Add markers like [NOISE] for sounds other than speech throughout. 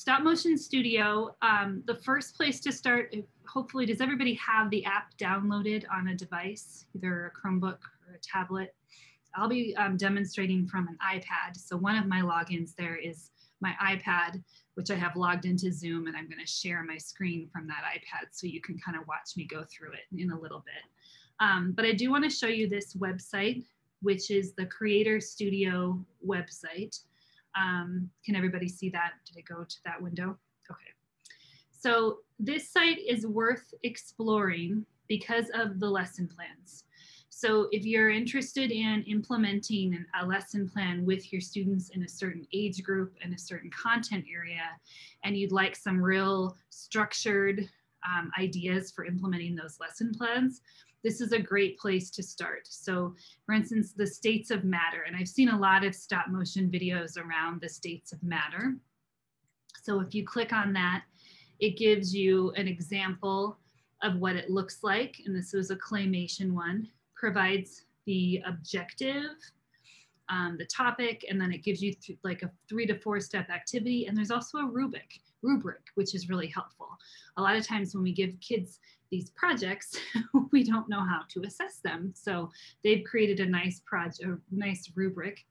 Stop Motion Studio, um, the first place to start, hopefully, does everybody have the app downloaded on a device, either a Chromebook or a tablet? I'll be um, demonstrating from an iPad. So one of my logins there is my iPad, which I have logged into Zoom, and I'm going to share my screen from that iPad so you can kind of watch me go through it in a little bit. Um, but I do want to show you this website, which is the Creator Studio website. Um, can everybody see that? Did it go to that window? Okay. So this site is worth exploring because of the lesson plans. So if you're interested in implementing a lesson plan with your students in a certain age group and a certain content area, and you'd like some real structured um, ideas for implementing those lesson plans, this is a great place to start. So for instance, the states of matter, and I've seen a lot of stop motion videos around the states of matter. So if you click on that, it gives you an example of what it looks like. And this was a claymation one, provides the objective, um, the topic, and then it gives you like a three to four step activity. And there's also a rubric, rubric, which is really helpful. A lot of times when we give kids these projects, [LAUGHS] we don't know how to assess them. So they've created a nice project, a nice rubric.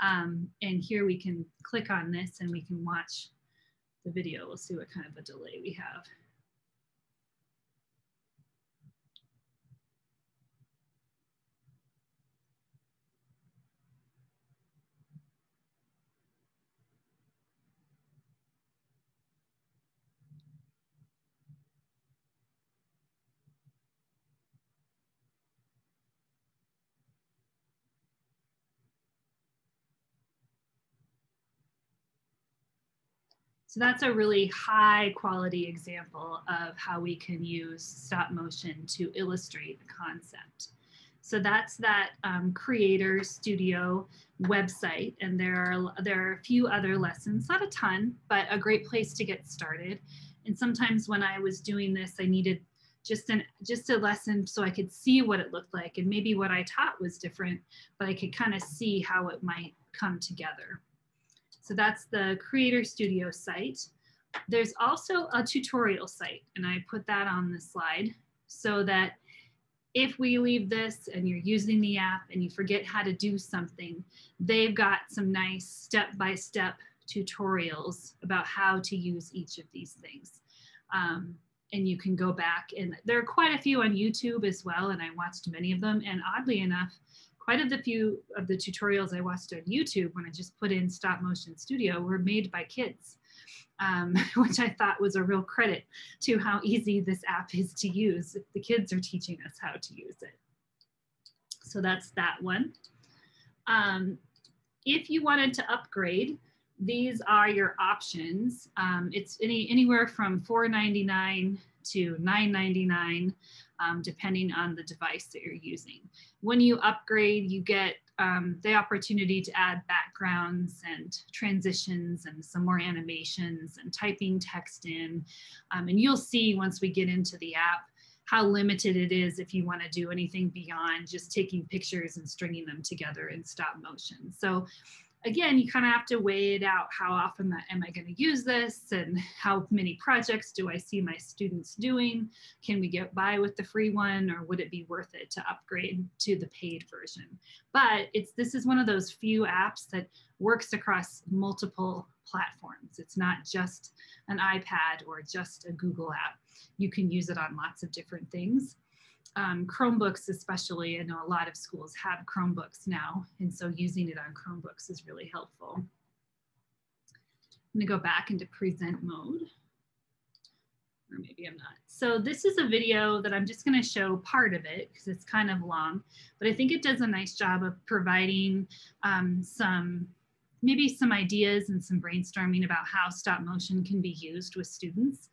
Um, and here we can click on this and we can watch the video. We'll see what kind of a delay we have. So that's a really high quality example of how we can use stop motion to illustrate the concept. So that's that um, Creator Studio website. And there are, there are a few other lessons, not a ton, but a great place to get started. And sometimes when I was doing this, I needed just an just a lesson so I could see what it looked like and maybe what I taught was different, but I could kind of see how it might come together. So that's the Creator Studio site. There's also a tutorial site, and I put that on the slide so that if we leave this and you're using the app and you forget how to do something, they've got some nice step-by-step -step tutorials about how to use each of these things. Um, and you can go back and there are quite a few on YouTube as well. And I watched many of them. And oddly enough, quite of the few of the tutorials I watched on YouTube when I just put in stop motion studio were made by kids, um, [LAUGHS] which I thought was a real credit to how easy this app is to use. The kids are teaching us how to use it. So that's that one. Um, if you wanted to upgrade, these are your options. Um, it's any anywhere from $4.99 to $9.99 um, depending on the device that you're using. When you upgrade, you get um, the opportunity to add backgrounds and transitions and some more animations and typing text in. Um, and you'll see once we get into the app how limited it is if you want to do anything beyond just taking pictures and stringing them together in stop motion. So again, you kind of have to weigh it out. How often am I going to use this? And how many projects do I see my students doing? Can we get by with the free one or would it be worth it to upgrade to the paid version? But it's this is one of those few apps that works across multiple platforms. It's not just an iPad or just a Google app. You can use it on lots of different things um, Chromebooks especially, I know a lot of schools have Chromebooks now, and so using it on Chromebooks is really helpful. I'm gonna go back into present mode, or maybe I'm not. So this is a video that I'm just gonna show part of it because it's kind of long, but I think it does a nice job of providing um, some maybe some ideas and some brainstorming about how stop motion can be used with students.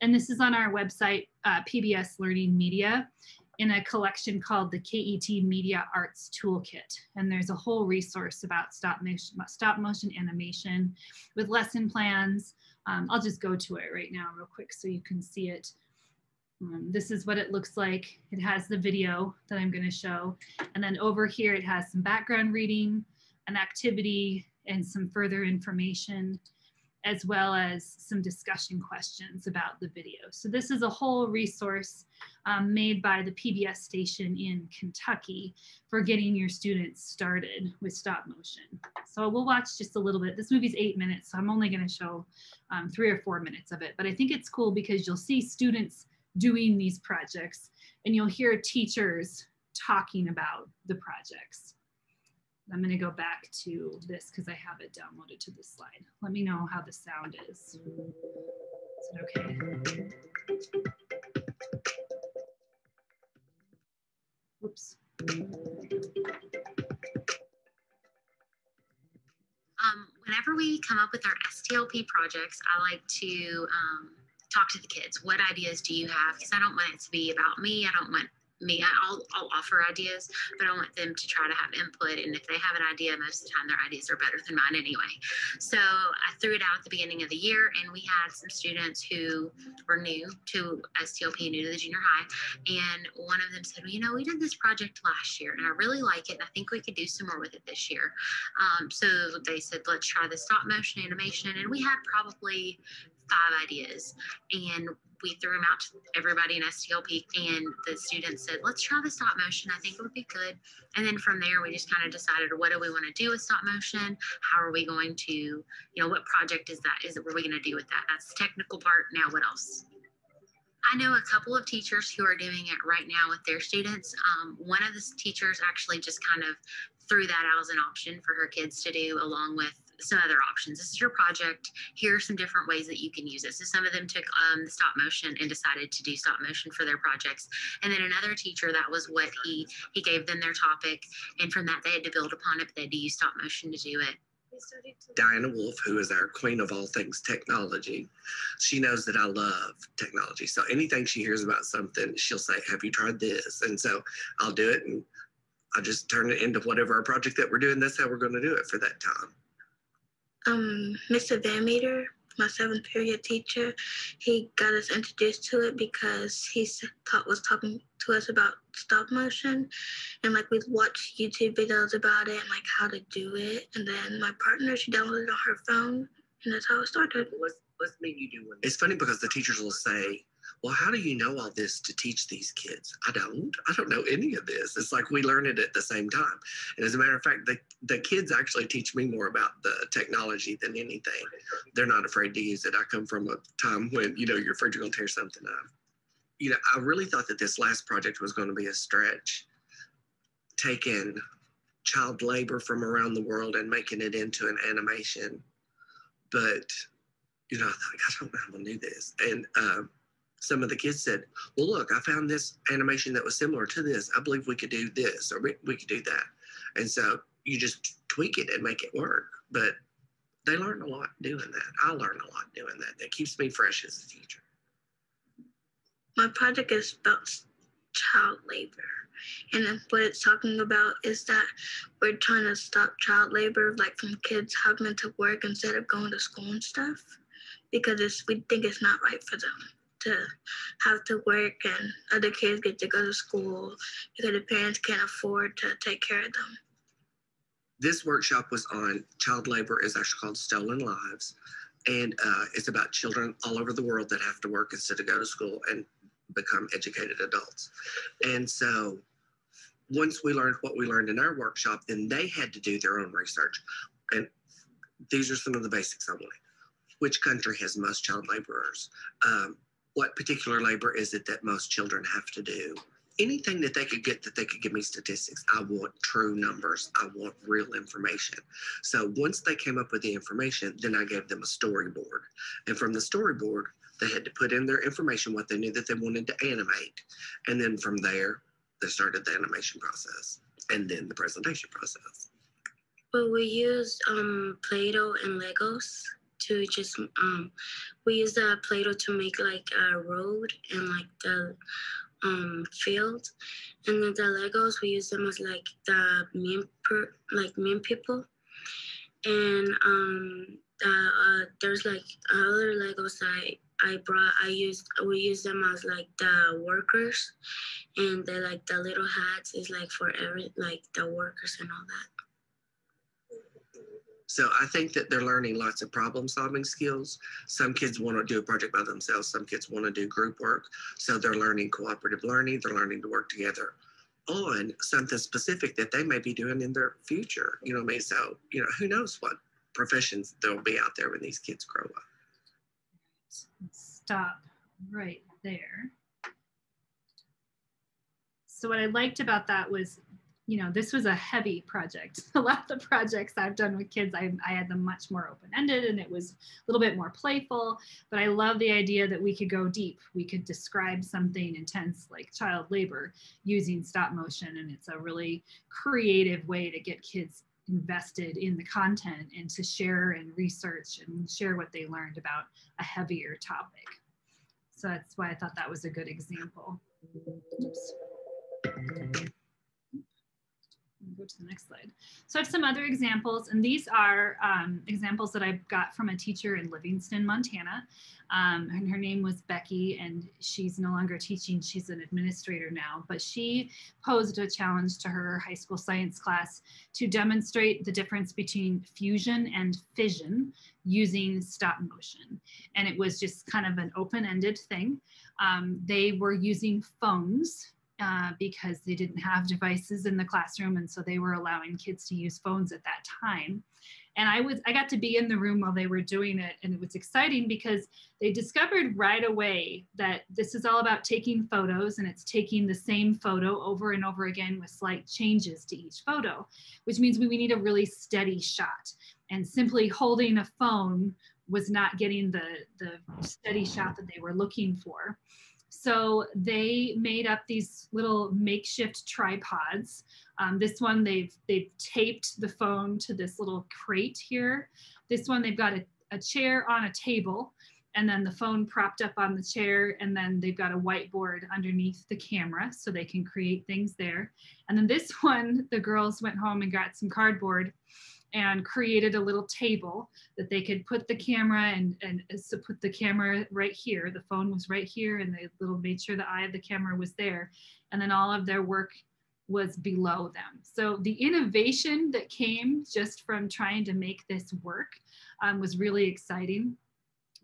And this is on our website, uh, PBS Learning Media in a collection called the KET Media Arts Toolkit. And there's a whole resource about stop motion, stop motion animation with lesson plans. Um, I'll just go to it right now real quick so you can see it. Um, this is what it looks like. It has the video that I'm gonna show. And then over here, it has some background reading, an activity, and some further information. As well as some discussion questions about the video. So this is a whole resource um, made by the PBS station in Kentucky for getting your students started with stop motion. So we'll watch just a little bit. This movie's eight minutes, so I'm only gonna show um, three or four minutes of it. But I think it's cool because you'll see students doing these projects and you'll hear teachers talking about the projects. I'm going to go back to this because I have it downloaded to this slide. Let me know how the sound is. Is it okay? Whoops. Um, whenever we come up with our STLP projects, I like to um, talk to the kids. What ideas do you have? Because I don't want it to be about me. I don't want me. I'll, I'll offer ideas, but I want them to try to have input. And if they have an idea, most of the time their ideas are better than mine anyway. So I threw it out at the beginning of the year, and we had some students who were new to STLP, new to the junior high. And one of them said, Well, you know, we did this project last year, and I really like it. And I think we could do some more with it this year. Um, so they said, Let's try the stop motion animation. And we had probably five ideas. And we threw them out to everybody in STLP, and the students said, "Let's try the stop motion. I think it would be good." And then from there, we just kind of decided, what do we want to do with stop motion? How are we going to, you know, what project is that? Is it what are we going to do with that? That's the technical part. Now, what else? I know a couple of teachers who are doing it right now with their students. Um, one of the teachers actually just kind of threw that out as an option for her kids to do along with some other options. This is your project. Here are some different ways that you can use it. So some of them took um, the stop motion and decided to do stop motion for their projects. And then another teacher, that was what he he gave them their topic, and from that they had to build upon it. But they had to use stop motion to do it. Diana Wolf, who is our queen of all things technology, she knows that I love technology. So anything she hears about something, she'll say, Have you tried this? And so I'll do it and I'll just turn it into whatever our project that we're doing. That's how we're going to do it for that time um, Mr. Van Meter, my seventh period teacher, he got us introduced to it because he taught, was talking to us about stop motion and like we watched YouTube videos about it and like how to do it. And then my partner, she downloaded it on her phone and that's how it started. What's made you do one? It's funny because the teachers will say, well, how do you know all this to teach these kids? I don't. I don't know any of this. It's like we learn it at the same time. And as a matter of fact, the, the kids actually teach me more about the technology than anything. They're not afraid to use it. I come from a time when, you know, you're afraid you're going to tear something up. You know, I really thought that this last project was going to be a stretch, taking child labor from around the world and making it into an animation. But, you know, I thought, I don't know how to do this. And, uh, some of the kids said, well, look, I found this animation that was similar to this. I believe we could do this or we, could do that. And so you just tweak it and make it work. But they learn a lot doing that. I learn a lot doing that. That keeps me fresh as a teacher. My project is about child labor. And what it's talking about is that we're trying to stop child labor, like from kids having to work instead of going to school and stuff, because we think it's not right for them to have to work and other kids get to go to school because the parents can't afford to take care of them. This workshop was on child labor is actually called Stolen Lives. And uh, it's about children all over the world that have to work instead of go to school and become educated adults. And so once we learned what we learned in our workshop, then they had to do their own research. And these are some of the basics I wanted. Which country has most child laborers? Um, what particular labor is it that most children have to do? Anything that they could get that they could give me statistics. I want true numbers. I want real information. So once they came up with the information, then I gave them a storyboard. And from the storyboard, they had to put in their information, what they knew that they wanted to animate. And then from there, they started the animation process and then the presentation process. Well, we used um, Play-Doh and Legos to just um we use the play-doh to make like a road and like the um field. And then the legos we use them as like the mean per, like mean people. And um uh, there's like other legos I I brought I used we use them as like the workers. And the like the little hats is like for every like the workers and all that So I think that they're learning lots of problem solving skills. Some kids want to do a project by themselves. Some kids want to do group work. So they're learning cooperative learning. They're learning to work together on something specific that they may be doing in their future. You know what I mean? So, you know, who knows what professions there'll be out there when these kids grow up. Stop right there. So what I liked about that was you know, this was a heavy project. [LAUGHS] A lot of the projects I've done with kids, I, I had them much more open-ended and it was a little bit more playful, but I love the idea that we could go deep. We could describe something intense like child labor using stop motion. And it's a really creative way to get kids invested in the content and to share and research and share what they learned about a heavier topic. So that's why I thought that was a good example. Oops go to the next slide. So I have some other examples, and these are um, examples that I got from a teacher in Livingston, Montana. Um, and her name was Becky, and she's no longer teaching, she's an administrator now. But she posed a challenge to her high school science class to demonstrate the difference between fusion and fission using stop motion. And it was just kind of an open ended thing. Um, they were using phones uh, because they didn't have devices in the classroom and so they were allowing kids to use phones at that time. And i was i got to be in the room while they were doing it and it was exciting because they discovered right away that this is all about taking photos and it's taking the same photo over and over again with slight changes to each photo which means we, we need a really steady shot. And simply holding a phone was not getting the the steady shot that they were looking for so they made up these little makeshift tripods. Um, this one they've they've taped the phone to this little crate here. This one they've got a, a chair on a table and then the phone propped up on the chair and then they've got a whiteboard underneath the camera so they can create things there and then this [LAUGHS] one the girls went home and got some cardboard and created a little table that they could put the camera and, and so put the camera right here. The phone was right here and they little made sure the eye of the camera was there. And then all of their work was below them. So the innovation that came just from trying to make this work um, was really exciting.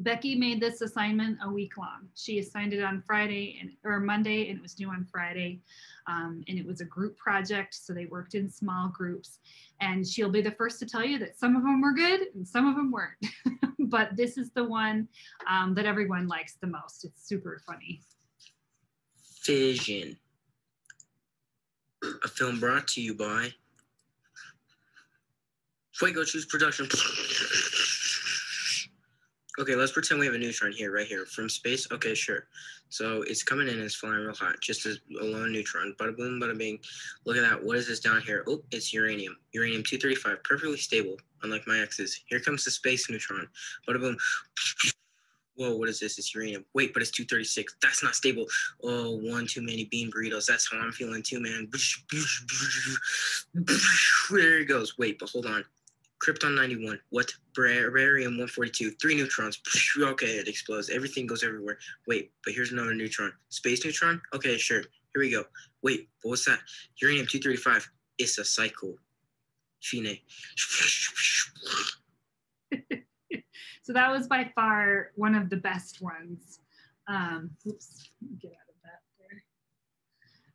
Becky made this assignment a week long. She assigned it on Friday and or Monday and it was due on Friday. Um, and it was a group project. So they worked in small groups and she'll be the first to tell you that some of them were good and some of them weren't. [LAUGHS] but this is the one um, that everyone likes the most. It's super funny. Fission. A film brought to you by Fuego Choose Production. Okay, let's pretend we have a neutron here, right here, from space. Okay, sure. So it's coming in, it's flying real hot, just a, a lone neutron. Bada boom, bada bing. Look at that. What is this down here? Oh, it's uranium. Uranium 235, perfectly stable, unlike my exes. Here comes the space neutron. Bada boom. Whoa, what is this? It's uranium. Wait, but it's 236. That's not stable. Oh, one too many bean burritos. That's how I'm feeling too, man. There it goes. Wait, but hold on. Krypton 91. What? Barium 142. Three neutrons. Okay, it explodes. Everything goes everywhere. Wait, but here's another neutron. Space neutron? Okay, sure. Here we go. Wait, what was that? Uranium 235. It's a cycle. Fine. [LAUGHS] so that was by far one of the best ones. Um, oops, get out of that there.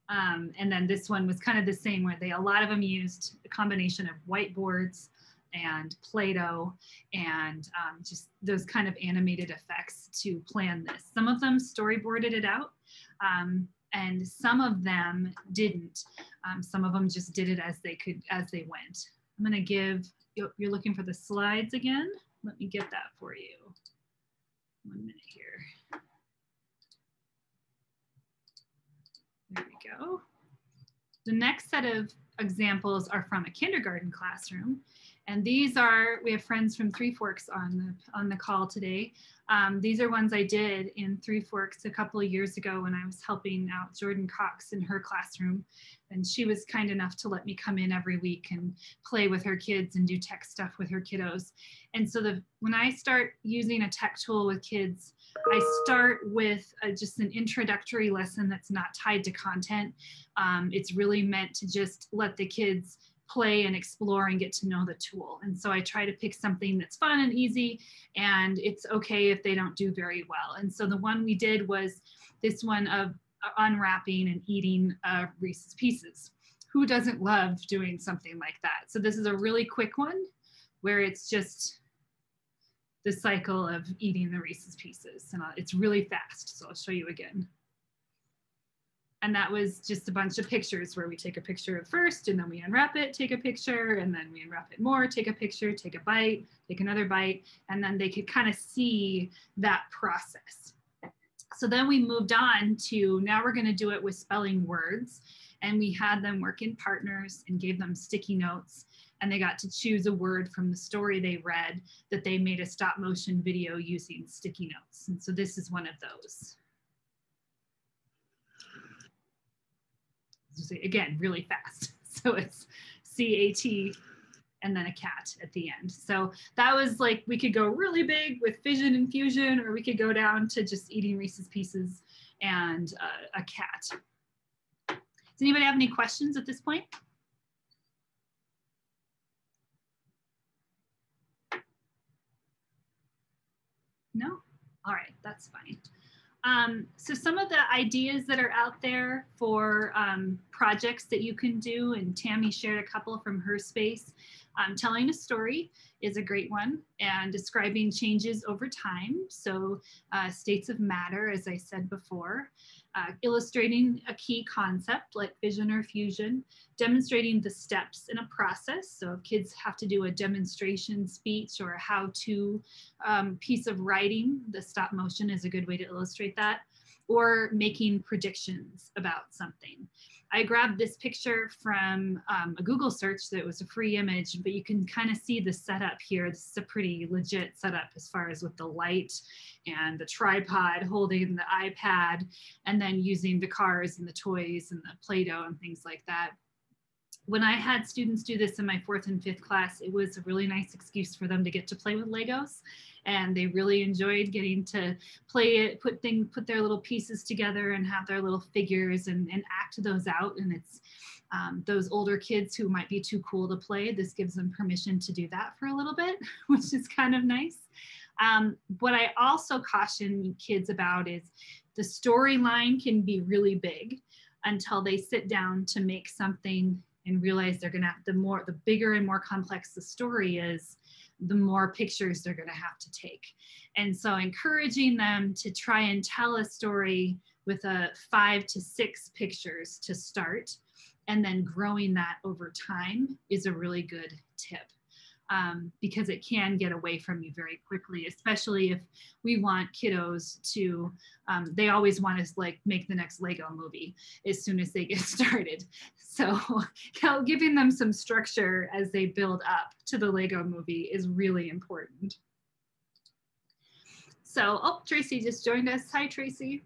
Um, and then this one was kind of the same where they, a lot of them used a combination of whiteboards, and Play-Doh and um, just those kind of animated effects to plan this. Some of them storyboarded it out um, and some of them didn't. Um, some of them just did it as they could, as they went. I'm gonna give, you're looking for the slides again? Let me get that for you. One minute here. There we go. The next set of examples are from a kindergarten classroom. And these are, we have friends from Three Forks on the, on the call today. Um, these are ones I did in Three Forks a couple of years ago when I was helping out Jordan Cox in her classroom. And she was kind enough to let me come in every week and play with her kids and do tech stuff with her kiddos. And so the, when I start using a tech tool with kids, I start with a, just an introductory lesson that's not tied to content. Um, it's really meant to just let the kids play and explore and get to know the tool. And so I try to pick something that's fun and easy, and it's okay if they don't do very well. And so the one we did was this one of uh, unwrapping and eating uh, Reese's Pieces. Who doesn't love doing something like that? So this is a really quick one where it's just the cycle of eating the Reese's Pieces. And it's really fast, so I'll show you again. And that was just a bunch of pictures where we take a picture of first and then we unwrap it, take a picture, and then we unwrap it more, take a picture, take a bite, take another bite, and then they could kind of see that process. So then we moved on to now we're going to do it with spelling words. And we had them work in partners and gave them sticky notes. And they got to choose a word from the story they read that they made a stop motion video using sticky notes. And so this is one of those. Again, really fast. [LAUGHS] So it's CAT and then a cat at the end. So that was like, we could go really big with fission and fusion, or we could go down to just eating Reese's Pieces and uh, a cat. Does anybody have any questions at this point? No? All right, that's fine. Um, so some of the ideas that are out there for um, projects that you can do, and Tammy shared a couple from her space. Um, telling a story is a great one and describing changes over time. So uh, states of matter, as I said before, uh, illustrating a key concept like fission or fusion, demonstrating the steps in a process. So if kids have to do a demonstration speech or a how-to um, piece of writing, the stop motion is a good way to illustrate that, or making predictions about something. I grabbed this picture from um, a Google search that was a free image, but you can kind of see the setup here. This is a pretty legit setup as far as with the light and the tripod holding the iPad and then using the cars and the toys and the Play-Doh and things like that when I had students do this in my fourth and fifth class, it was a really nice excuse for them to get to play with Legos and they really enjoyed getting to play it, put things, put their little pieces together and have their little figures and, and act those out. And it's um, those older kids who might be too cool to play, this gives them permission to do that for a little bit, [LAUGHS] which is kind of nice. Um, what I also caution kids about is the storyline can be really big until they sit down to make something and realize they're going to the more the bigger and more complex the story is the more pictures they're going to have to take. And so encouraging them to try and tell a story with a five to six pictures to start and then growing that over time is a really good tip um, because it can get away from you very quickly, especially if we want kiddos to, um, they always want to like make the next Lego movie as soon as they get [LAUGHS] started. So [LAUGHS] giving them some structure as they build up to the Lego movie is really important. So, oh, Tracy just joined us. Hi, Tracy.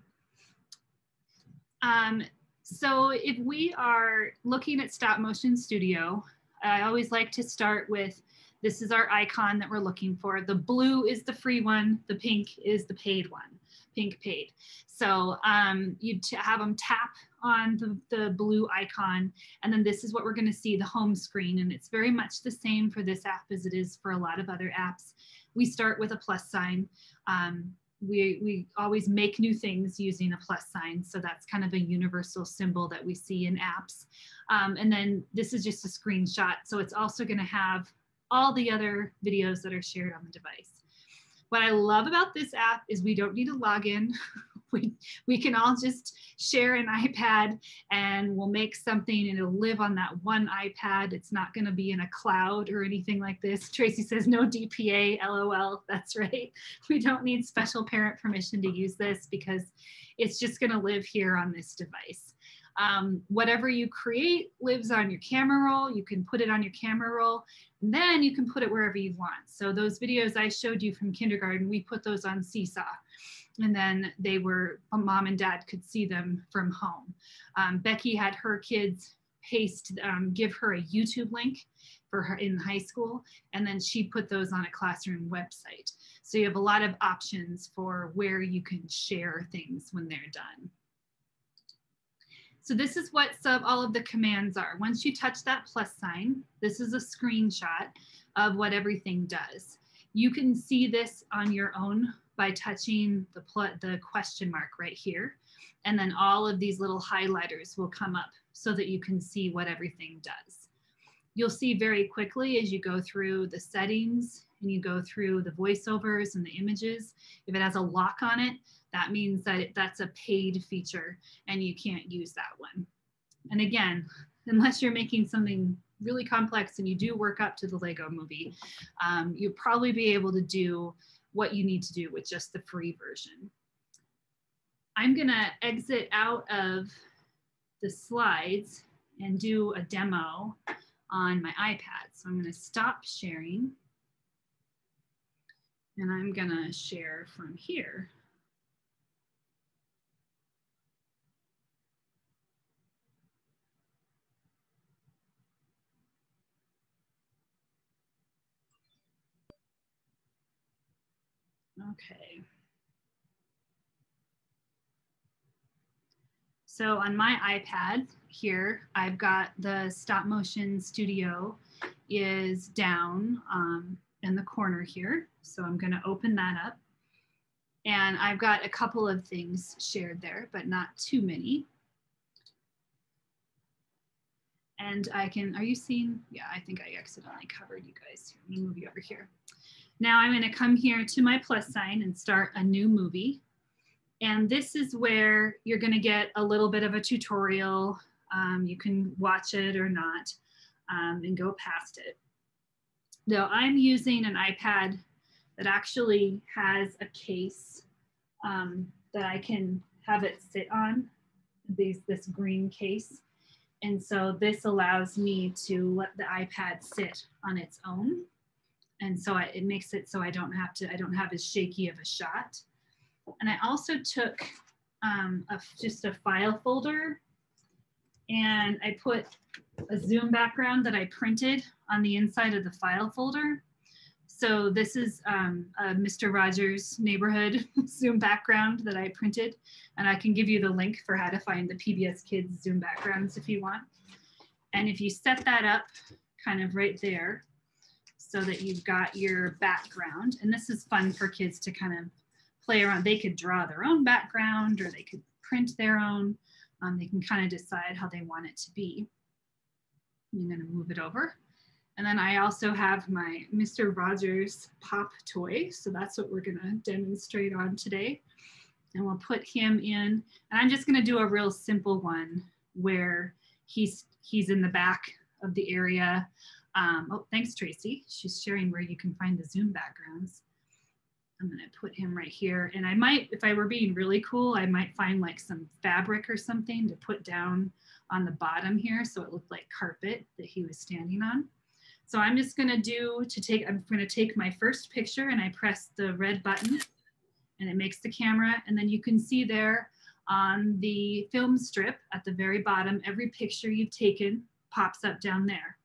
Um, so if we are looking at stop motion studio, I always like to start with this is our icon that we're looking for. The blue is the free one, the pink is the paid one, pink paid. So um, you have them tap on the, the blue icon, and then this is what we're gonna see, the home screen, and it's very much the same for this app as it is for a lot of other apps. We start with a plus sign. Um, we, we always make new things using a plus sign. So that's kind of a universal symbol that we see in apps. Um, and then this is just a screenshot. So it's also gonna have all the other videos that are shared on the device. What I love about this app is we don't need to log in. [LAUGHS] we, we can all just share an iPad and we'll make something and it'll live on that one iPad. It's not going to be in a cloud or anything like this. Tracy says no DPA, LOL. That's right. We don't need special parent permission to use this because it's just going to live here on this device. Um, whatever you create lives on your camera roll. You can put it on your camera roll and then you can put it wherever you want. So those videos I showed you from kindergarten, we put those on Seesaw. And then they were, mom and dad could see them from home. Um, Becky had her kids paste, um, give her a YouTube link for her in high school, and then she put those on a classroom website. So you have a lot of options for where you can share things when they're done. So this is what some, all of the commands are. Once you touch that plus sign, this is a screenshot of what everything does. You can see this on your own by touching the, the question mark right here. And then all of these little highlighters will come up so that you can see what everything does. You'll see very quickly as you go through the settings and you go through the voiceovers and the images, if it has a lock on it, that means that that's a paid feature and you can't use that one. And again, unless you're making something really complex and you do work up to the Lego movie, um, you'll probably be able to do what you need to do with just the free version. I'm gonna exit out of the slides and do a demo on my iPad. So I'm gonna stop sharing and I'm gonna share from here. Okay. So on my iPad here, I've got the stop motion studio is down um, in the corner here. So I'm gonna open that up. And I've got a couple of things shared there, but not too many. And I can, are you seeing? Yeah, I think I accidentally covered you guys. I'm gonna move you over here. Now I'm gonna come here to my plus sign and start a new movie. And this is where you're gonna get a little bit of a tutorial. Um, you can watch it or not um, and go past it. Now I'm using an iPad that actually has a case um, that I can have it sit on, these, this green case. And so this allows me to let the iPad sit on its own and so I, it makes it so I don't have to, I don't have as shaky of a shot. And I also took um, a, just a file folder and I put a Zoom background that I printed on the inside of the file folder. So this is um, Mr. Rogers neighborhood [LAUGHS] Zoom background that I printed. And I can give you the link for how to find the PBS Kids Zoom backgrounds if you want. And if you set that up kind of right there, so that you've got your background. And this is fun for kids to kind of play around. They could draw their own background or they could print their own. Um, they can kind of decide how they want it to be. I'm going to move it over. And then I also have my Mr. Rogers pop toy. So that's what we're going to demonstrate on today. And we'll put him in. And I'm just going to do a real simple one where he's he's in the back of the area um, oh, thanks, Tracy. She's sharing where you can find the Zoom backgrounds. I'm gonna put him right here. And I might, if I were being really cool, I might find like some fabric or something to put down on the bottom here so it looked like carpet that he was standing on. So I'm just gonna do to take, I'm gonna take my first picture and I press the red button and it makes the camera. And then you can see there on the film strip at the very bottom, every picture you've taken pops up down there.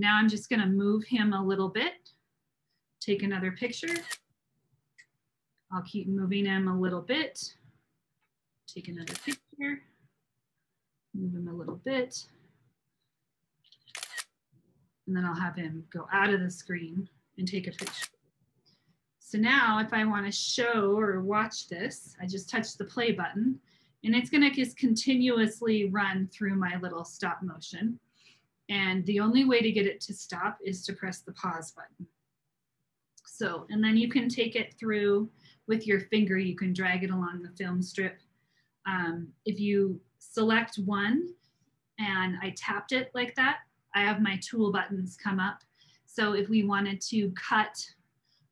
Now I'm just gonna move him a little bit, take another picture. I'll keep moving him a little bit, take another picture, move him a little bit, and then I'll have him go out of the screen and take a picture. So now if I wanna show or watch this, I just touch the play button and it's gonna just continuously run through my little stop motion. And the only way to get it to stop is to press the pause button. So, and then you can take it through with your finger, you can drag it along the film strip. Um, if you select one and I tapped it like that, I have my tool buttons come up. So if we wanted to cut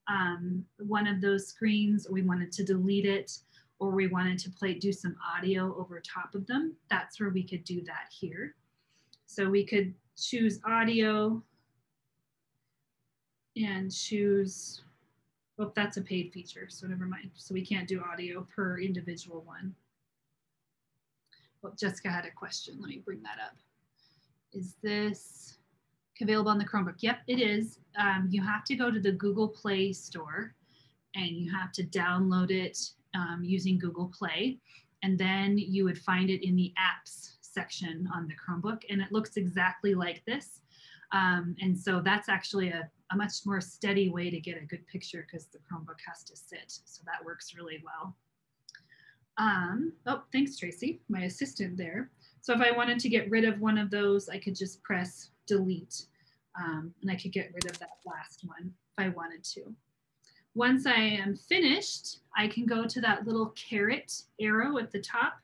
um, one of those screens, or we wanted to delete it, or we wanted to play, do some audio over top of them, that's where we could do that here. So we could choose audio and choose, oh, that's a paid feature, so never mind. So we can't do audio per individual one. Well, Jessica had a question. Let me bring that up. Is this available on the Chromebook? Yep, it is. Um, you have to go to the Google Play Store and you have to download it um, using Google Play. And then you would find it in the apps section on the Chromebook and it looks exactly like this. Um, and so that's actually a, a much more steady way to get a good picture because the Chromebook has to sit. So that works really well. Um, oh, thanks, Tracy, my assistant there. So if I wanted to get rid of one of those, I could just press delete um, and I could get rid of that last one if I wanted to. Once I am finished, I can go to that little caret arrow at the top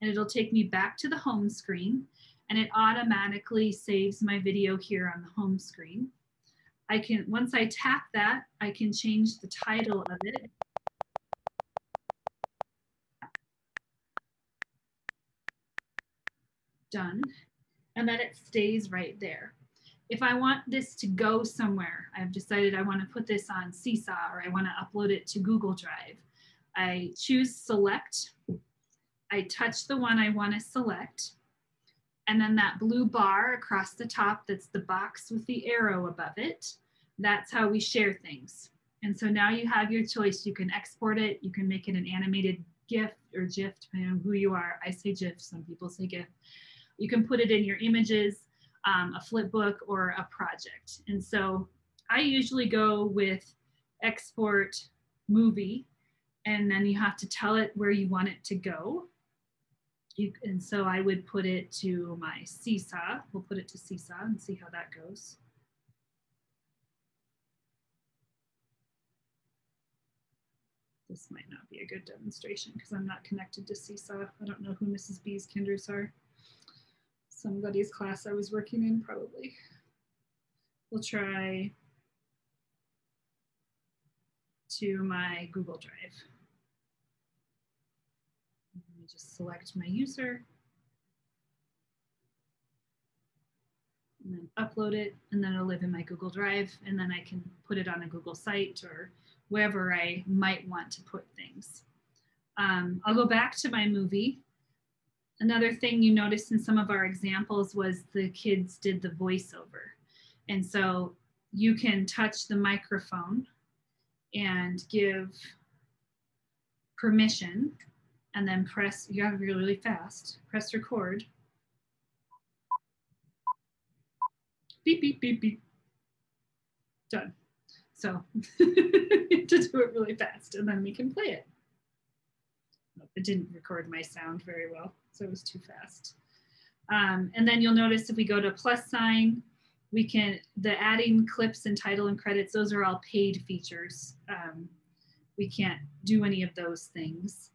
and it'll take me back to the home screen and it automatically saves my video here on the home screen. I can, once I tap that, I can change the title of it. Done. And then it stays right there. If I want this to go somewhere, I've decided I want to put this on Seesaw or I want to upload it to Google Drive. I choose select. I touch the one I want to select and then that blue bar across the top, that's the box with the arrow above it. That's how we share things. And so now you have your choice. You can export it. You can make it an animated GIF or GIF, depending on who you are. I say GIF, some people say GIF. You can put it in your images, um, a flip book, or a project. And so I usually go with export movie, and then you have to tell it where you want it to go you, and so I would put it to my seesaw. We'll put it to seesaw and see how that goes. This might not be a good demonstration because I'm not connected to seesaw. I don't know who Mrs. B's kinders are. Somebody's class I was working in probably. We'll try to my Google Drive just select my user and then upload it and then it'll live in my Google Drive and then I can put it on a Google site or wherever I might want to put things. Um, I'll go back to my movie. Another thing you noticed in some of our examples was the kids did the voiceover. And so you can touch the microphone and give permission and then press, you have to be really fast, press record. Beep, beep, beep, beep. Done. So [LAUGHS] to do it really fast and then we can play it. it didn't record my sound very well, so it was too fast. Um, and then you'll notice if we go to plus sign, we can, the adding clips and title and credits, those are all paid features. Um, we can't do any of those things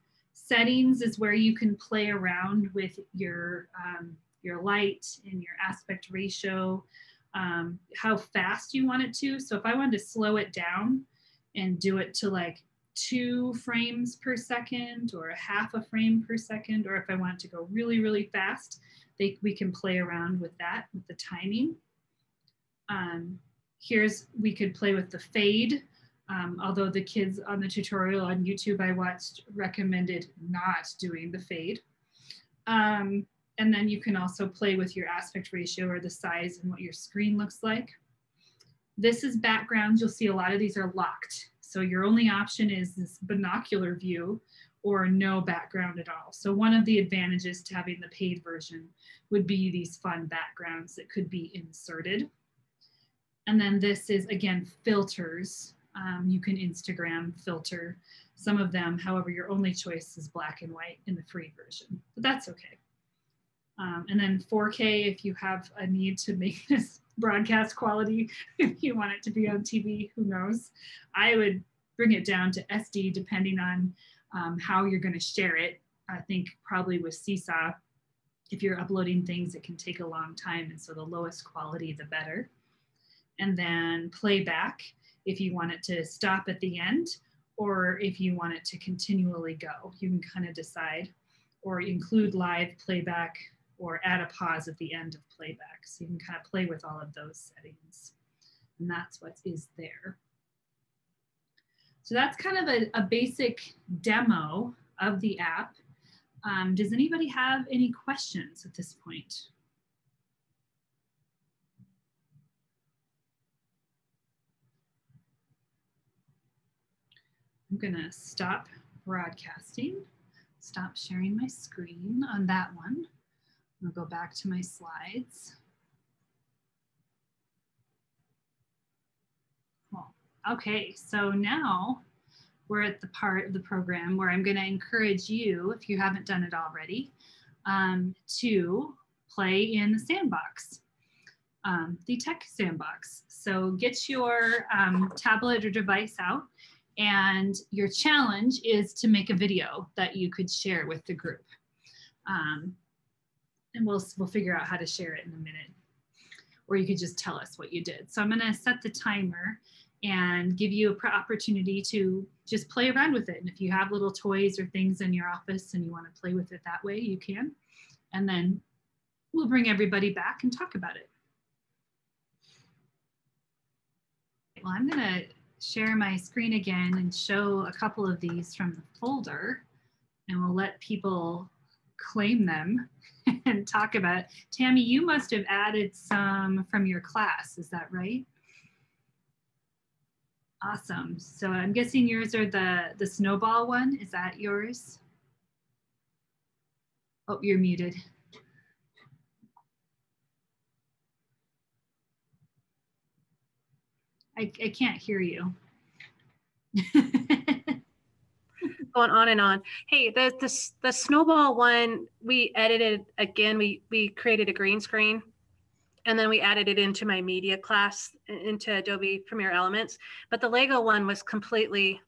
settings is where you can play around with your um, your light and your aspect ratio, um, how fast you want it to. So if I wanted to slow it down and do it to like two frames per second or a half a frame per second, or if I want to go really, really fast, they, we can play around with that, with the timing. Um, here's, we could play with the fade. Um, although the kids on the tutorial on YouTube I watched recommended not doing the fade. Um, and then you can also play with your aspect ratio or the size and what your screen looks like. This is backgrounds. You'll see a lot of these are locked. So your only option is this binocular view or no background at all. So one of the advantages to having the paid version would be these fun backgrounds that could be inserted. And then this is again filters. Um, you can Instagram filter some of them. However, your only choice is black and white in the free version, but that's okay. Um, and then 4K, if you have a need to make [LAUGHS] this broadcast quality, [LAUGHS] if you want it to be on TV, who knows? I would bring it down to SD depending on um, how you're going to share it. I think probably with Seesaw, if you're uploading things, it can take a long time. And so the lowest quality, the better. And then playback if you want it to stop at the end or if you want it to continually go. You can kind of decide or include live playback or add a pause at the end of playback. So you can kind of play with all of those settings. And that's what is there. So that's kind of a, a basic demo of the app. Um, does anybody have any questions at this point? I'm gonna stop broadcasting, stop sharing my screen on that one. I'll go back to my slides. Cool. Okay, so now we're at the part of the program where I'm going to encourage you, if you haven't done it already, um, to play in the sandbox, um, the tech sandbox. So get your um, tablet or device out and your challenge is to make a video that you could share with the group. Um, and we'll, we'll figure out how to share it in a minute. Or you could just tell us what you did. So I'm gonna set the timer and give you an opportunity to just play around with it. And if you have little toys or things in your office and you wanna play with it that way, you can. And then we'll bring everybody back and talk about it. Well, I'm gonna share my screen again and show a couple of these from the folder and we'll let people claim them [LAUGHS] and talk about. Tammy, you must have added some from your class, is that right? Awesome. So I'm guessing yours are the, the snowball one. Is that yours? Oh, you're muted. I, I can't hear you. [LAUGHS] going on and on. Hey, the the the snowball one we edited again. We we created a green screen, and then we added it into my media class into Adobe Premiere Elements. But the Lego one was completely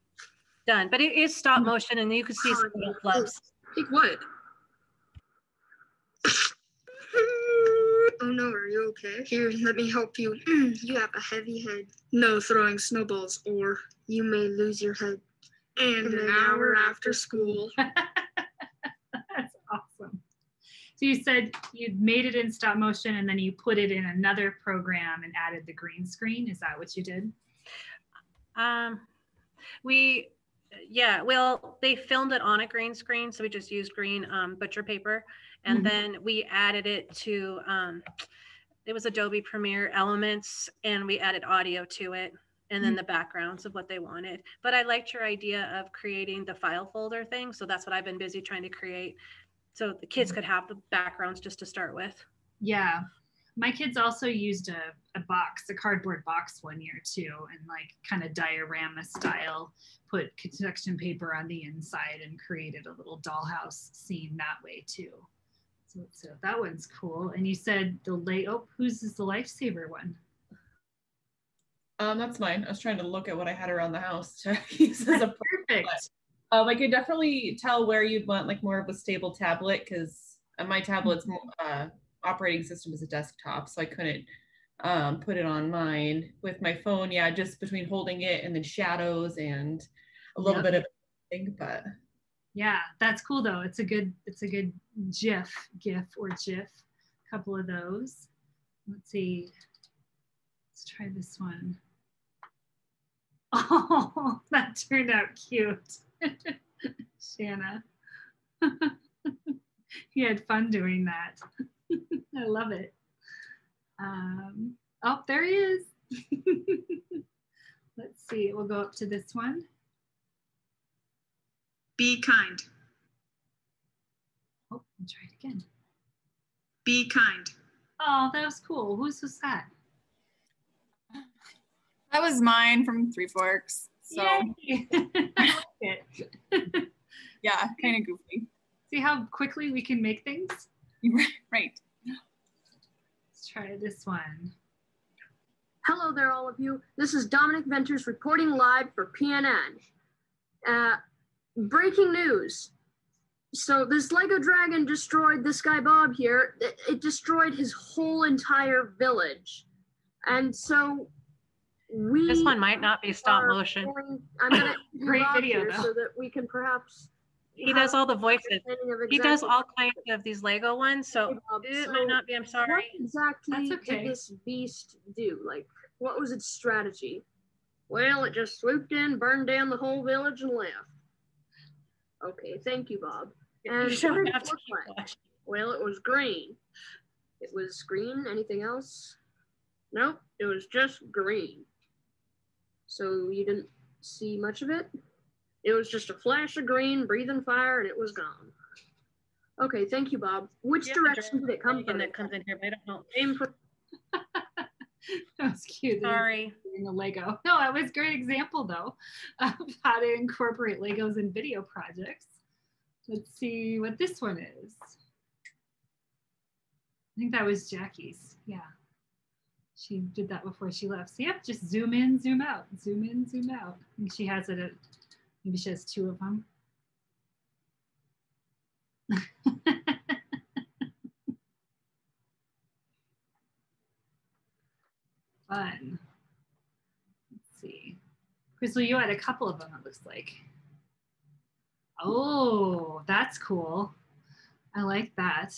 done. But it is stop mm-hmm. motion, and you can see some little fluffs. Like what? Oh no, are you okay? Here, let me help you. you have a heavy head. No throwing snowballs or You may lose your head. and And an an hour hour after school. [LAUGHS] That's awesome. So you said you made it in stop motion and then you put it in another program and added the green screen. Is that what you did? Um, we, yeah, well, they filmed it on a green screen, so we just used green um, butcher paper, and Mhm. then we added it to. Um, it was Adobe Premiere Elements, and we added audio to it, and then mm-hmm. the backgrounds of what they wanted. But I liked your idea of creating the file folder thing, so that's what I've been busy trying to create, so the kids mm-hmm. could have the backgrounds just to start with. Yeah. My kids also used a, a box, a cardboard box one year too, and like kind of diorama style, put construction paper on the inside and created a little dollhouse scene that way too. So, so that one's cool. And you said the lay, oh, whose is the lifesaver one? Um, that's mine. I was trying to look at what I had around the house to [LAUGHS] use as a. Perfect. Um, I could definitely tell where you'd want like more of a stable tablet because my tablet's uh, operating system is a desktop, so I couldn't um, put it on mine. With my phone, yeah, just between holding it and then shadows and a little Yep. bit of thing, but Yeah, that's cool though. It's a good, it's a good GIF, GIF or GIF. Couple of those. Let's see. Let's try this one. [LAUGHS] Oh, that turned out cute. [LAUGHS] Shanna. [LAUGHS] he had fun doing that. I love it. Um, oh, there he is. Let's see. We'll go up to this one. Be kind. Oh, we'll try it again. Be kind. Oh, that was cool. Whose was that? That was mine from Three Forks. So Yay. [LAUGHS] I like it. [LAUGHS] yeah, kind of goofy. See how quickly we can make things? [LAUGHS] right. Let's try this one. Hello there, all of you. This is Dominic Ventures reporting live for PNN. Uh, breaking news. So this Lego dragon destroyed this guy Bob here. It, it destroyed his whole entire village, and so we. This one might not be stop motion. going- I'm gonna [COUGHS] Great Bob video, here though. so that we can perhaps. He does all the voices. understanding of He does all kinds of these Lego ones, so Hey, Bob, it so might not be. I'm What sorry. exactly That's okay. did this beast do? Like, what was its strategy? Well, it just swooped in, burned down the whole village, and left. Okay, thank you, Bob. And You shouldn't what did have to keep like? Well, it was green. It was green. Anything else? Nope, it was just green. So you didn't see much of it? It was just a flash of green, breathing fire, and it was gone. Okay, thank you, Bob. Which Yeah, direction did it come from? that comes in here, but I don't know. Same for- [LAUGHS] that was cute. that he's Sorry. The Lego. [LAUGHS] No, it was a great example though of how to incorporate Legos in video projects. Let's see what this one is. I think that was Jackie's. Yeah. She did that before she left. So yep, just zoom in, zoom out, zoom in, zoom out. She has it at, maybe she has two of them. [LAUGHS] Fun. Crystal, you had a couple of them, it looks like. Oh, that's cool. I like that.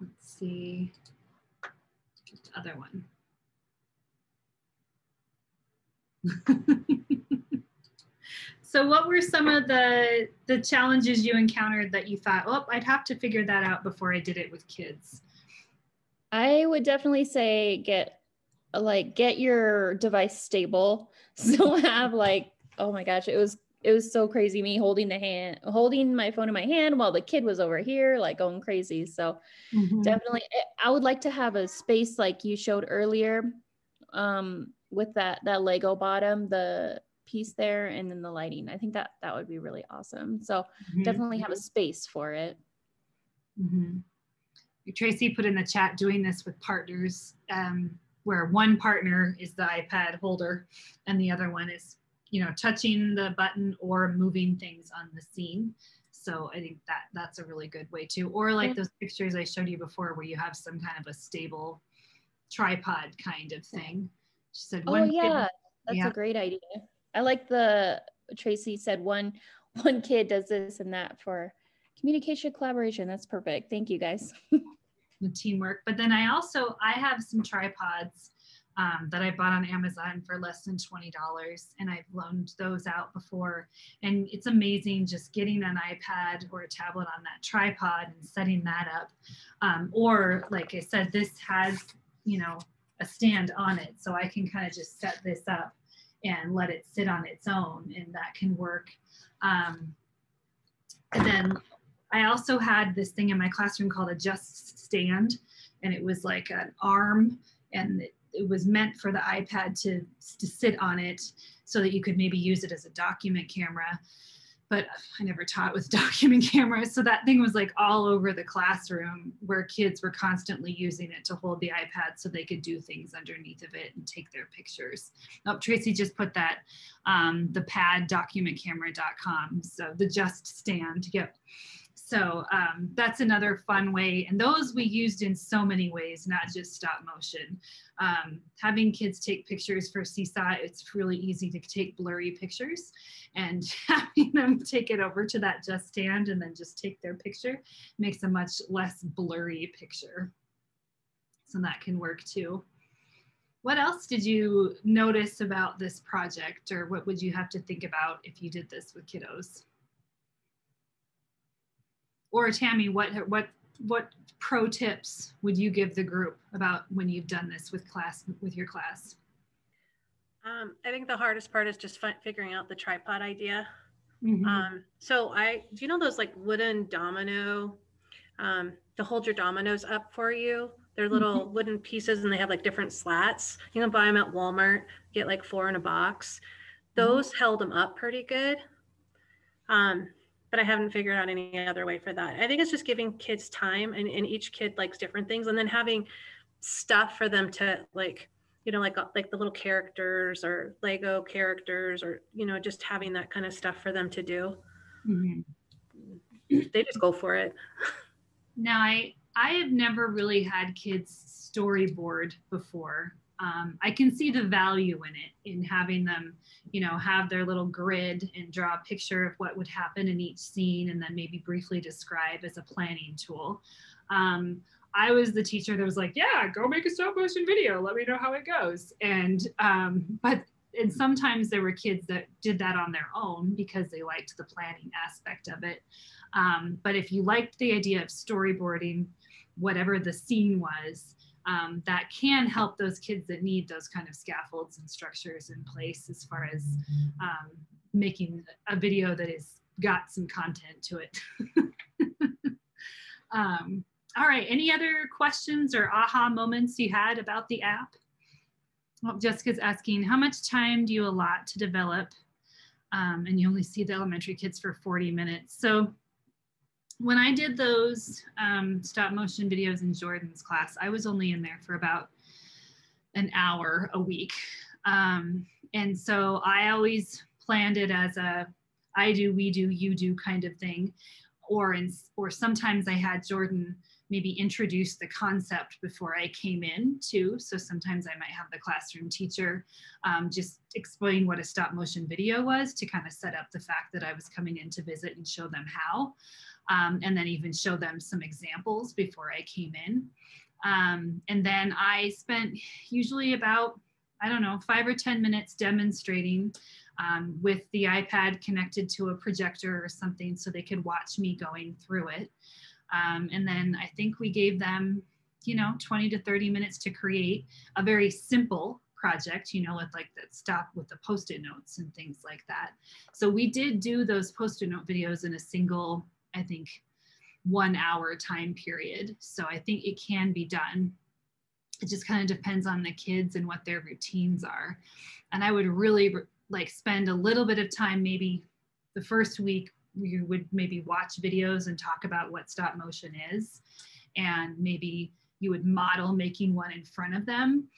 Let's see. Other one? [LAUGHS] so what were some of the the challenges you encountered that you thought, oh, I'd have to figure that out before I did it with kids? I would definitely say get like get your device stable. [LAUGHS] So have like oh my gosh, it was it was so crazy me holding the hand holding my phone in my hand while the kid was over here like going crazy. So Mm-hmm. definitely eh, I would like to have a space like you showed earlier um with that that Lego bottom, the piece there and then the lighting. I think that that would be really awesome. So Mhm. definitely have a space for it. hmm Tracy put in the chat doing this with partners, um, where one partner is the iPad holder and the other one is, you know, touching the button or moving things on the scene. So I think that that's a really good way too. Or like Yeah. those pictures I showed you before, where you have some kind of a stable tripod kind of thing. She said, Oh one kid- yeah, that's yeah. a great idea. I like the Tracy said one one kid does this and that for communication collaboration. That's perfect. Thank you guys. [LAUGHS] the teamwork. But then I also I have some tripods um, that I bought on Amazon for less than twenty dollars, and I've loaned those out before. And it's amazing just getting an iPad or a tablet on that tripod and setting that up. Um, or like I said, this has you know a stand on it, so I can kind of just set this up and let it sit on its own, and that can work. Um, and then I also had this thing in my classroom called a Justand, and it was like an arm, and it, it was meant for the iPad to, to sit on it so that you could maybe use it as a document camera. But I never taught with [LAUGHS] document cameras. So that thing was like all over the classroom where kids were constantly using it to hold the iPad so they could do things underneath of it and take their pictures. Oh, Tracy just put that, um, the pad. So the Justand, yep. So um, that's another fun way. And those we used in so many ways, not just stop motion. Um, having kids take pictures for Seesaw, it's really easy to take blurry pictures. And [LAUGHS] having them take it over to that Justand and then just take their picture makes a much less blurry picture. So that can work too. What else did you notice about this project or what would you have to think about if you did this with kiddos? Or Tammy, what what what pro tips would you give the group about when you've done this with class with your class? Um, I think the hardest part is just fi- figuring out the tripod idea. Mhm. Um, so I, do you know those like wooden domino, um, to hold your dominoes up for you? They're little wooden pieces and they have like different slats. You can buy them at Walmart, get like four in a box. Those held them up pretty good. Um, but I haven't figured out any other way for that. I think it's just giving kids time and, and each kid likes different things and then having stuff for them to like, you know, like, uh, like the little characters or Lego characters or, you know, just having that kind of stuff for them to do. Mhm. They just go for it. Now I I have never really had kids storyboard before. Um, I can see the value in it in having them, you know, have their little grid and draw a picture of what would happen in each scene, and then maybe briefly describe as a planning tool. Um, I was the teacher that was like, "Yeah, go make a stop motion video. Let me know how it goes." And um, but and sometimes there were kids that did that on their own because they liked the planning aspect of it. Um, but if you liked the idea of storyboarding, whatever the scene was, um, that can help those kids that need those kind of scaffolds and structures in place as far as um, making a video that is got some content to it. [LAUGHS] um, all right, any other questions or aha moments you had about the app? Well, Jessica's asking, how much time do you allot to develop? Um, and you only see the elementary kids for 40 minutes. So when I did those um, stop motion videos in Jordan's class, I was only in there for about an hour a week. Um, and so I always planned it as a I do, we do, you do kind of thing. Or in, or sometimes I had Jordan maybe introduce the concept before I came in too. So sometimes I might have the classroom teacher um, just explain what a stop motion video was to kind of set up the fact that I was coming in to visit and show them how. Um, and then even show them some examples before I came in. Um, and then I spent usually about, I don't know, five or 10 minutes demonstrating um, with the iPad connected to a projector or something so they could watch me going through it. Um, and then I think we gave them, you know, 20 to 30 minutes to create a very simple project, you know, with like the stop with the post-it notes and things like that. So we did do those post-it note videos in a single, I think, one hour time period. So I think it can be done. It just kind of depends on the kids and what their routines are. And I would really like spend a little bit of time, maybe the first week, you would maybe watch videos and talk about what stop motion is. And maybe you would model making one in front of them.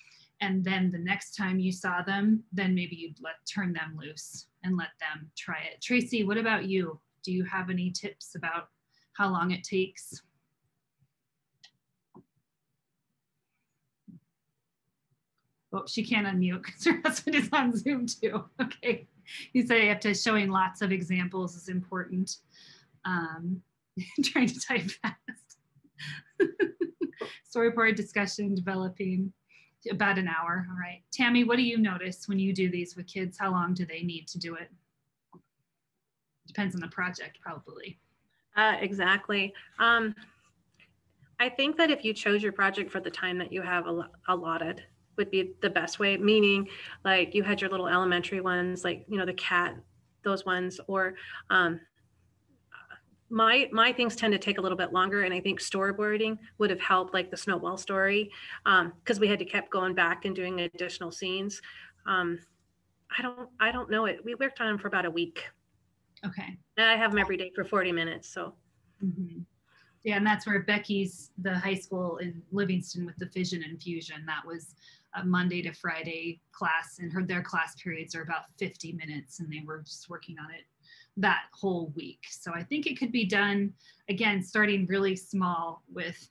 And then the next time you saw them, then maybe you'd let turn them loose and let them try it. Tracy, what about you? Do you have any tips about how long it takes? Oh, she can't unmute because her [LAUGHS] husband is on Zoom too. [LAUGHS] Okay. You say to showing lots of examples is important. Um, [LAUGHS] trying to type fast. Storyboard discussion developing about an hour. All right. Tammy, what do you notice when you do these with kids? How long do they need to do it? Depends on the project, probably. Uh, exactly. Um, I think that if you chose your project for the time that you have al- allotted, would be the best way. Meaning, like you had your little elementary ones, like you know the cat, those ones, or um, my my things tend to take a little bit longer, and I think storyboarding would have helped, like the snowball story, because um, we had to keep going back and doing additional scenes. Um, I don't I don't know it. We worked on them for about a week. Okay. And I have them every day for 40 minutes. So. Mm-hmm. Yeah, and that's where Becky's the high school in Livingston with the Fission and Fusion. That was a Monday to Friday class, and her their class periods are about 50 minutes, and they were just working on it that whole week. So I think it could be done again, starting really small with,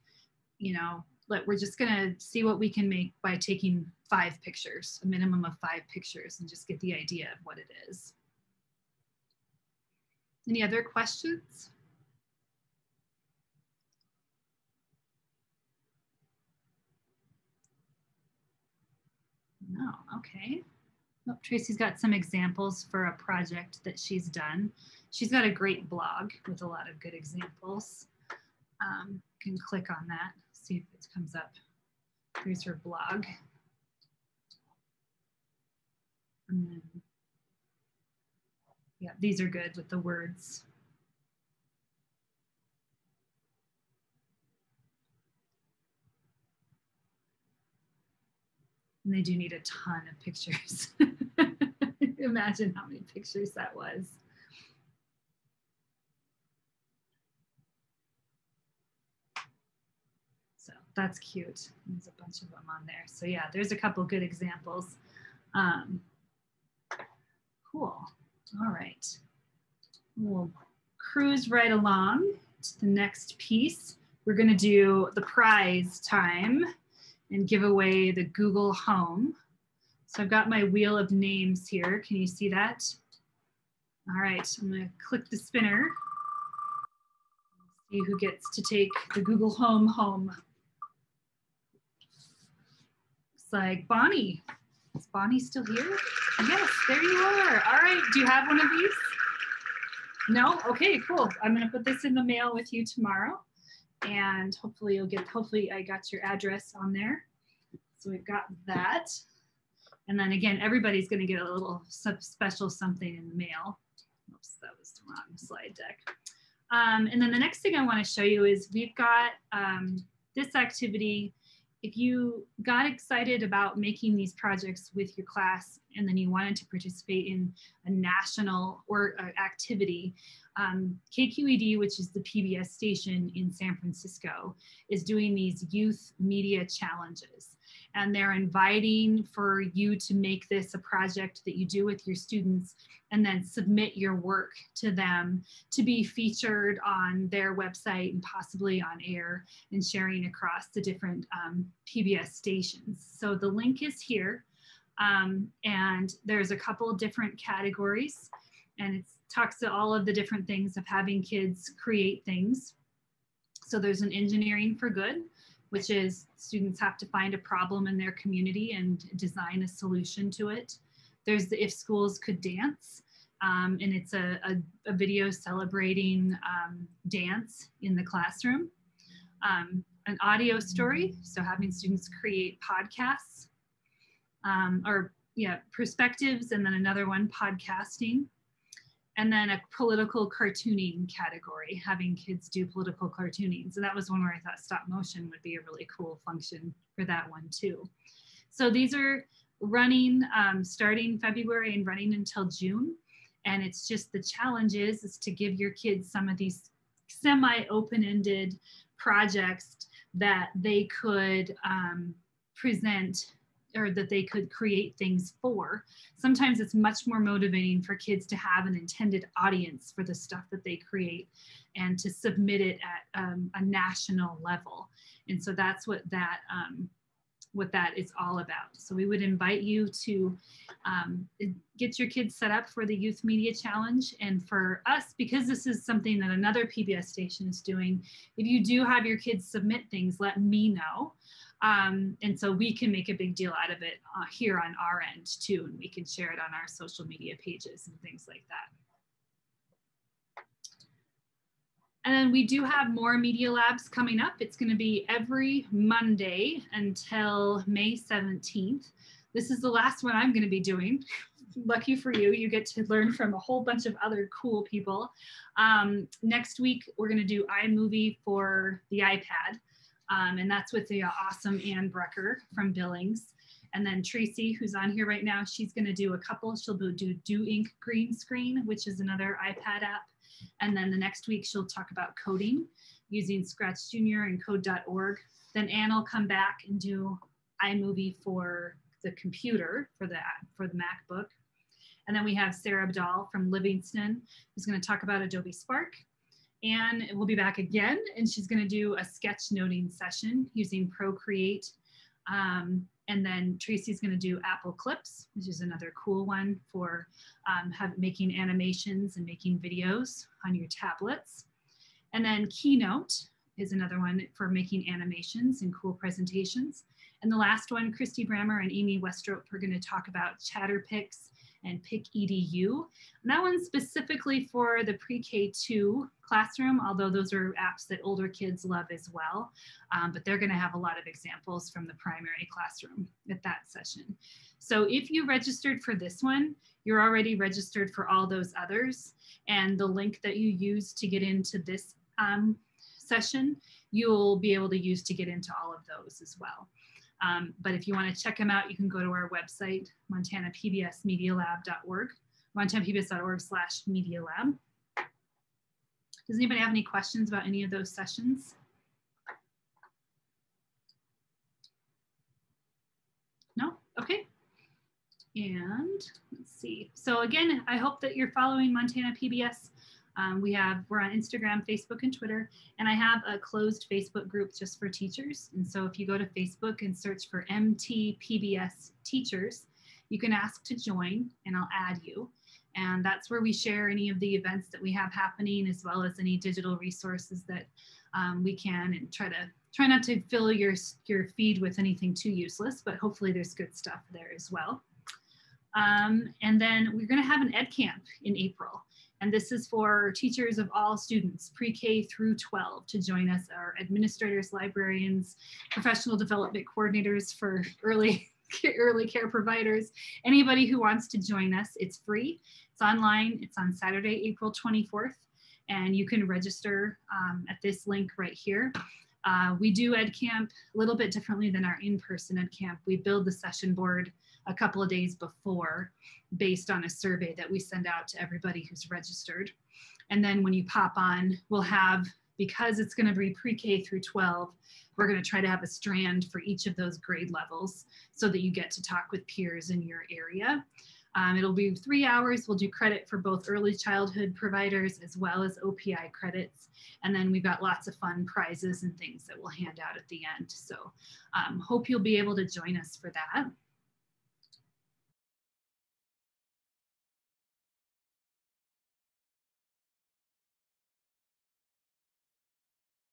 you know, like we're just gonna see what we can make by taking five pictures, a minimum of five pictures, and just get the idea of what it is. Any other questions? No, okay. Oh, Tracy's got some examples for a project that she's done. She's got a great blog with a lot of good examples. Um, you can click on that, see if it comes up. Here's her blog. And then, yeah, these are good with the words. And they do need a ton of pictures. [LAUGHS] Imagine how many pictures that was. So that's cute. There's a bunch of them on there. So yeah, there's a couple good examples. Um, cool. All right. We'll cruise right along to the next piece. We're gonna do the prize time and give away the Google Home. So I've got my wheel of names here. Can you see that? All right, I'm gonna click the spinner. See who gets to take the Google Home home. Looks like Bonnie. Is Bonnie still here? Yes, there you are. All right, do you have one of these? No? Okay, cool. I'm gonna put this in the mail with you tomorrow and hopefully you'll get, hopefully I got your address on there. So we've got that. And then again, everybody's gonna get a little special something in the mail. Oops, that was the wrong slide deck. Um, and then the next thing I want to show you is we've got um, this activity. If you got excited about making these projects with your class and then you wanted to participate in a national or uh, activity, um, KQED, which is the PBS station in San Francisco, is doing these youth media challenges. And they're inviting for you to make this a project that you do with your students and then submit your work to them to be featured on their website and possibly on air and sharing across the different um, PBS stations. So the link is here. Um, and there's a couple different categories and it talks to all of the different things of having kids create things. So there's an engineering for good, which is students have to find a problem in their community and design a solution to it. There's the if schools could dance, um, and it's a, a, a video celebrating um, dance in the classroom. Um, an audio story, so having students create podcasts um, or yeah, perspectives, and then another one, podcasting. And then a political cartooning category, having kids do political cartooning. So that was one where I thought stop motion would be a really cool function for that one too. So these are running um, starting February and running until June. And it's just the challenge is, is to give your kids some of these semi open-ended projects that they could um, present or that they could create things for. Sometimes it's much more motivating for kids to have an intended audience for the stuff that they create and to submit it at um, a national level. And so that's what that um, what that is all about. So we would invite you to um, get your kids set up for the Youth Media Challenge. And for us, because this is something that another PBS station is doing, if you do have your kids submit things, let me know. Um, and so we can make a big deal out of it uh, here on our end too, and we can share it on our social media pages and things like that. And then we do have more media labs coming up. It's going to be every Monday until May 17th. This is the last one I'm going to be doing. [LAUGHS] Lucky for you, you get to learn from a whole bunch of other cool people. Um, next week, we're going to do iMovie for the iPad. Um, and that's with the awesome Ann Brecker from Billings. And then Tracy, who's on here right now, she's going to do a couple. She'll do Do Ink Green Screen, which is another iPad app. And then the next week, she'll talk about coding using Scratch Junior and code.org. Then Ann will come back and do iMovie for the computer, for the, for the MacBook. And then we have Sarah Abdal from Livingston, who's going to talk about Adobe Spark. Ann will be back again, and she's going to do a sketchnoting session using Procreate. Um, and then Tracy's going to do Apple Clips, which is another cool one for um, have, making animations and making videos on your tablets. And then Keynote is another one for making animations and cool presentations. And the last one, Christy Brammer and Amy Westrop are going to talk about Chatterpix and Pick EDU. And that one's specifically for the pre-K2 classroom, although those are apps that older kids love as well. Um, but they're gonna have a lot of examples from the primary classroom at that session. So if you registered for this one, you're already registered for all those others. And the link that you use to get into this um, session, you'll be able to use to get into all of those as well. Um, but if you want to check them out, you can go to our website, montanapbsmedialab.org, montanapbs.org slash media lab. Does anybody have any questions about any of those sessions? No? Okay. And let's see. So again, I hope that you're following Montana PBS um, we have, we're on Instagram, Facebook, and Twitter, and I have a closed Facebook group just for teachers. And so if you go to Facebook and search for MTPBS teachers, you can ask to join and I'll add you. And that's where we share any of the events that we have happening, as well as any digital resources that um, we can and try to try not to fill your, your feed with anything too useless, but hopefully there's good stuff there as well. Um, and then we're gonna have an ed camp in April. And this is for teachers of all students, pre-K through 12, to join us, our administrators, librarians, professional development coordinators for early [LAUGHS] early care providers, anybody who wants to join us, it's free. It's online. It's on Saturday, April 24th, and you can register um, at this link right here. Uh, we do Ed Camp a little bit differently than our in-person Ed Camp. We build the session board a couple of days before based on a survey that we send out to everybody who's registered. And then when you pop on, we'll have, because it's gonna be pre-K through 12, we're gonna try to have a strand for each of those grade levels so that you get to talk with peers in your area. Um, it'll be three hours. We'll do credit for both early childhood providers as well as OPI credits. And then we've got lots of fun prizes and things that we'll hand out at the end. So um, hope you'll be able to join us for that.